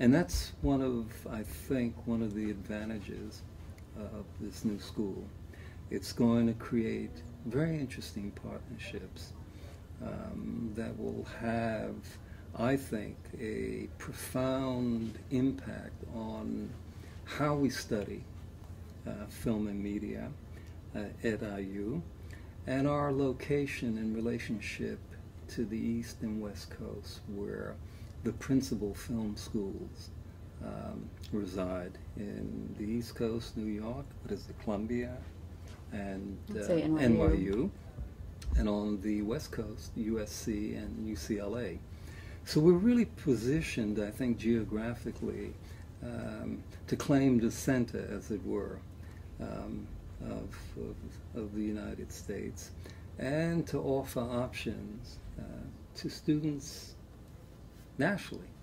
And that's one of, I think, one of the advantages of this new school. It's going to create very interesting partnerships um, that will have, I think, a profound impact on how we study uh, film and media uh, at IU and our location in relationship to the East and West Coast, where the principal film schools um, reside in the East Coast, New York, what is it, Columbia, and uh, NYU. NYU, and on the West Coast, USC and UCLA. So we're really positioned, I think, geographically um, to claim the center, as it were, um, of, of, of, the United States and to offer options uh, to students nationally.